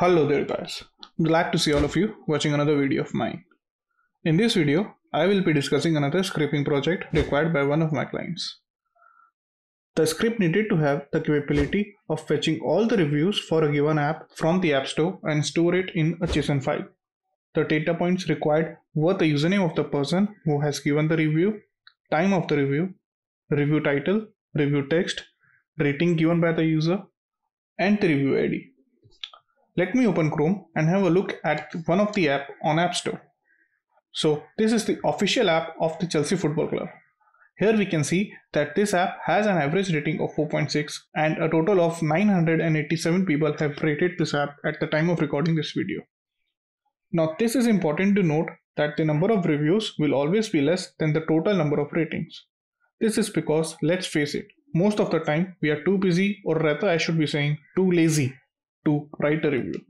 Hello there guys, glad to see all of you watching another video of mine. In this video, I will be discussing another scraping project required by one of my clients. The script needed to have the capability of fetching all the reviews for a given app from the App Store and store it in a JSON file. The data points required were the username of the person who has given the review, time of the review, review title, review text, rating given by the user, and the review ID. Let me open Chrome and have a look at one of the app on App Store. So this is the official app of the Chelsea Football Club. Here we can see that this app has an average rating of 4.6 and a total of 987 people have rated this app at the time of recording this video. Now this is important to note that the number of reviews will always be less than the total number of ratings. This is because let's face it, most of the time we are too busy or rather I should be saying too lazy to write a review.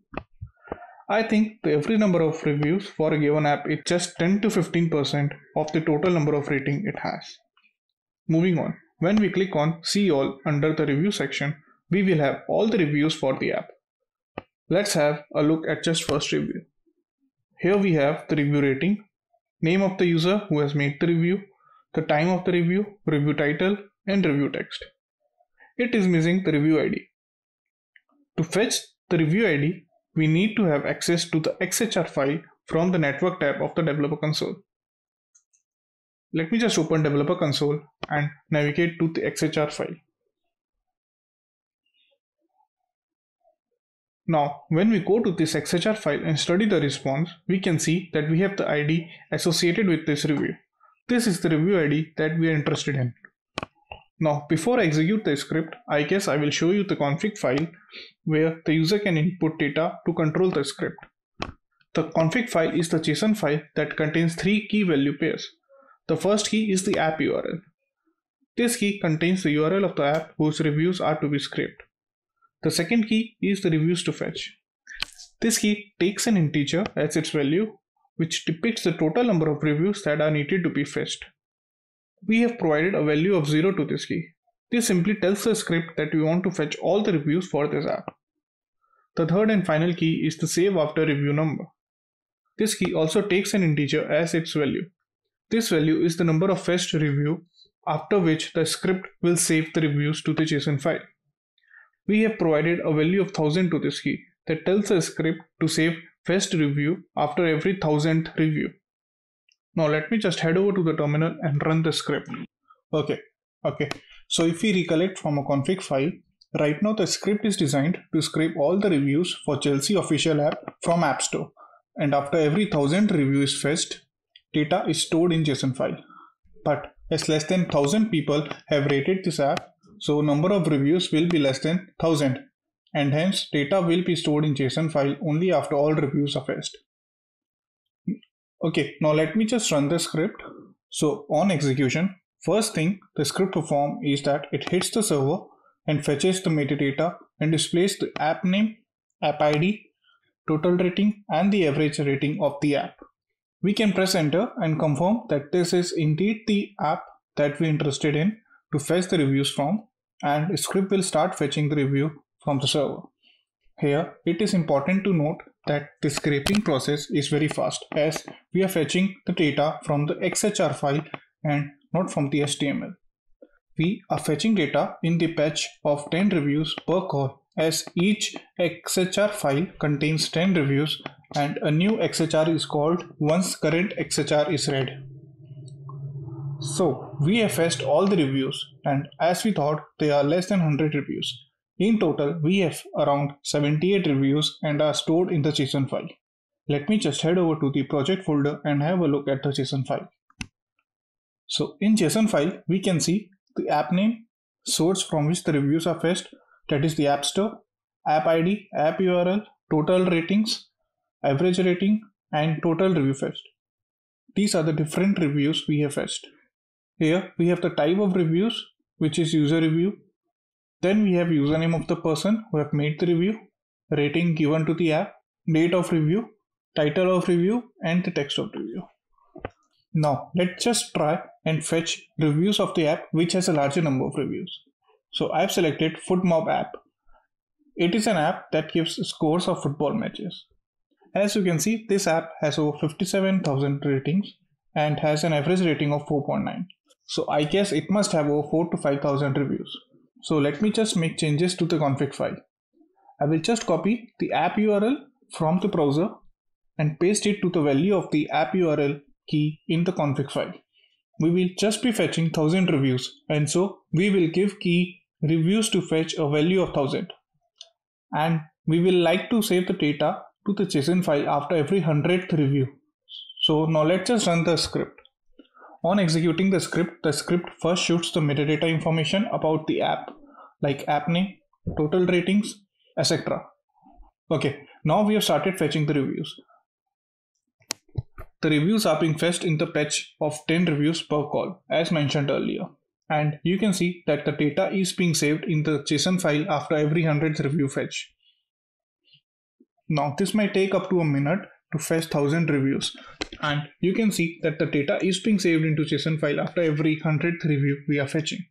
I think the every number of reviews for a given app is just 10 to 15% of the total number of rating it has. Moving on, when we click on see all under the review section, we will have all the reviews for the app. Let's have a look at just first review. Here we have the review rating, name of the user who has made the review, the time of the review, review title, and review text. It is missing the review ID. To fetch the review ID, we need to have access to the XHR file from the network tab of the developer console. Let me just open developer console and navigate to the XHR file. Now, when we go to this XHR file and study the response, we can see that we have the ID associated with this review. This is the review ID that we are interested in. Now, before I execute the script, I guess I will show you the config file where the user can input data to control the script. The config file is the JSON file that contains three key value pairs. The first key is the app URL. This key contains the URL of the app whose reviews are to be scraped. The second key is the reviews to fetch. This key takes an integer as its value, which depicts the total number of reviews that are needed to be fetched. We have provided a value of 0 to this key. This simply tells the script that we want to fetch all the reviews for this app. The third and final key is the save after review number. This key also takes an integer as its value. This value is the number of fetched review after which the script will save the reviews to the JSON file. We have provided a value of 1000 to this key that tells the script to save fetched review after every 1000th review. Now let me just head over to the terminal and run the script. Okay, okay. So if we recollect from a config file, right now the script is designed to scrape all the reviews for Chelsea official app from App Store. And after every thousand review is fetched, data is stored in JSON file. But as less than 1000 people have rated this app, so number of reviews will be less than 1000 and hence data will be stored in JSON file only after all reviews are fetched. Okay, now let me just run the script. So on execution, first thing the script perform is that it hits the server and fetches the metadata and displays the app name, app ID, total rating and the average rating of the app. We can press enter and confirm that this is indeed the app that we're interested in to fetch the reviews from and script will start fetching the review from the server. Here, it is important to note that the scraping process is very fast as we are fetching the data from the XHR file and not from the HTML. We are fetching data in the batch of 10 reviews per call as each XHR file contains 10 reviews and a new XHR is called once current XHR is read. So we have fetched all the reviews and as we thought they are less than 100 reviews. In total we have around 78 reviews and are stored in the JSON file. Let me just head over to the project folder and have a look at the JSON file. So in JSON file we can see the app name, source from which the reviews are fetched that is the App Store, app ID, app URL, total ratings, average rating and total review fetched. These are the different reviews we have fetched. Here we have the type of reviews, which is user review. Then we have username of the person who have made the review, rating given to the app, date of review, title of review, and the text of review. Now let's just try and fetch reviews of the app which has a larger number of reviews. So I've selected FotMob app. It is an app that gives scores of football matches. As you can see, this app has over 57,000 ratings and has an average rating of 4.9. So I guess it must have over 4 to 5000 reviews. So let me just make changes to the config file. I will just copy the app URL from the browser and paste it to the value of the app URL key in the config file. We will just be fetching 1000 reviews and so we will give key reviews to fetch a value of 1000 and we will like to save the data to the JSON file after every 100th review. So now let's just run the script. On executing the script, the script first shoots the metadata information about the app like app name, total ratings, etc. Okay, now we have started fetching the reviews. The reviews are being fetched in the fetch of 10 reviews per call as mentioned earlier. And you can see that the data is being saved in the JSON file after every 100th review fetch. Now this might take up to a minute to fetch 1000 reviews and you can see that the data is being saved into JSON file after every 100th review we are fetching.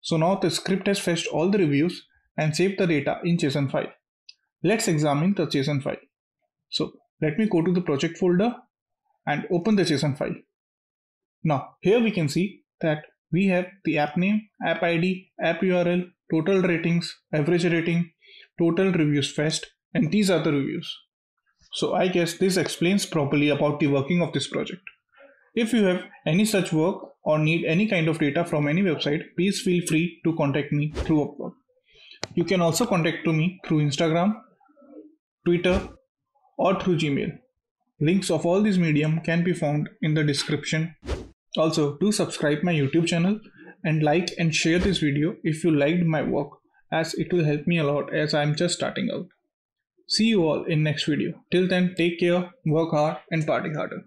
So now the script has fetched all the reviews and saved the data in JSON file. Let's examine the JSON file. So let me go to the project folder and open the JSON file. Now here we can see that we have the app name, app ID, app URL, total ratings, average rating, total reviews fetched, and these are the reviews. So I guess this explains properly about the working of this project. If you have any such work or need any kind of data from any website, please feel free to contact me through Upwork. You can also contact to me through Instagram, Twitter, or through Gmail. Links of all these medium can be found in the description. Also, do subscribe my YouTube channel and like and share this video if you liked my work as it will help me a lot as I am just starting out. See you all in next video. Till then, take care, work hard and party harder.